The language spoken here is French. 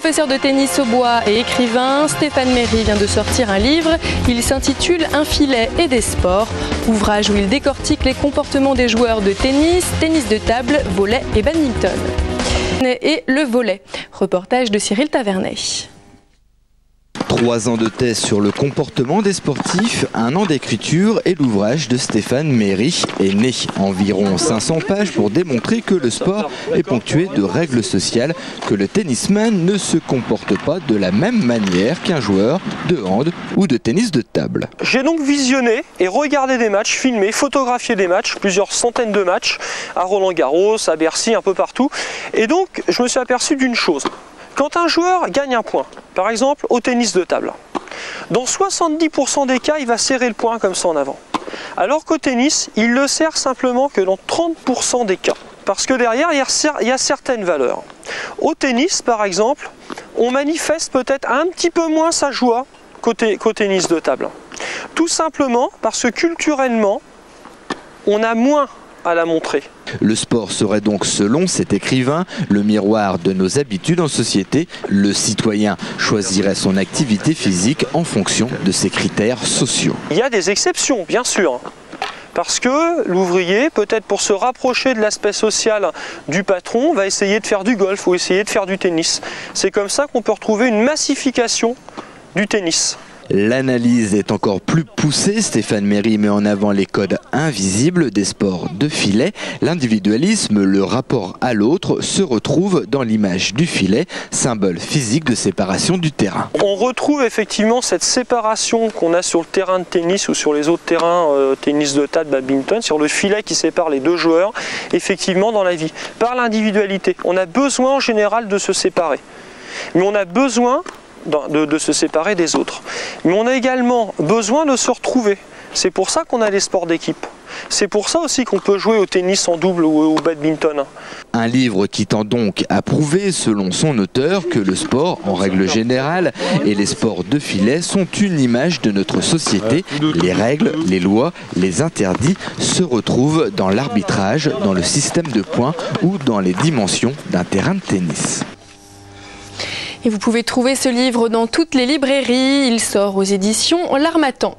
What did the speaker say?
Professeur de tennis au bois et écrivain, Stéphane Méry vient de sortir un livre. Il s'intitule Un filet et des sports, ouvrage où il décortique les comportements des joueurs de tennis, tennis de table, volet et badminton. Et le volet. Reportage de Cyril Tavernet. Trois ans de thèse sur le comportement des sportifs, un an d'écriture et l'ouvrage de Stéphane Méry est né. Environ 500 pages pour démontrer que le sport est ponctué de règles sociales, que le tennisman ne se comporte pas de la même manière qu'un joueur de hand ou de tennis de table. J'ai donc visionné et regardé des matchs, filmé, photographié des matchs, plusieurs centaines de matchs à Roland Garros, à Bercy, un peu partout. Et donc je me suis aperçu d'une chose. Quand un joueur gagne un point, par exemple au tennis de table, dans 70% des cas, il va serrer le point comme ça en avant. Alors qu'au tennis, il le serre simplement que dans 30% des cas. Parce que derrière, il y a certaines valeurs. Au tennis, par exemple, on manifeste peut-être un petit peu moins sa joie qu'au tennis de table. Tout simplement parce que culturellement, on a moins à la montrer. Le sport serait donc, selon cet écrivain, le miroir de nos habitudes en société. Le citoyen choisirait son activité physique en fonction de ses critères sociaux. Il y a des exceptions, bien sûr. Parce que l'ouvrier, peut-être pour se rapprocher de l'aspect social du patron, va essayer de faire du golf ou essayer de faire du tennis. C'est comme ça qu'on peut retrouver une massification du tennis. L'analyse est encore plus poussée. Stéphane Méry met en avant les codes invisibles des sports de filet. L'individualisme, le rapport à l'autre, se retrouve dans l'image du filet, symbole physique de séparation du terrain. On retrouve effectivement cette séparation qu'on a sur le terrain de tennis ou sur les autres terrains euh, tennis de table, badminton, sur le filet qui sépare les deux joueurs, effectivement dans la vie, par l'individualité. On a besoin en général de se séparer. Mais on a besoin de, se séparer des autres. Mais on a également besoin de se retrouver. C'est pour ça qu'on a les sports d'équipe. C'est pour ça aussi qu'on peut jouer au tennis en double ou au badminton. Un livre qui tend donc à prouver, selon son auteur, que le sport, en règle générale, et les sports de filet sont une image de notre société. Les règles, les lois, les interdits se retrouvent dans l'arbitrage, dans le système de points ou dans les dimensions d'un terrain de tennis. Et vous pouvez trouver ce livre dans toutes les librairies. Il sort aux éditions L'Armatan.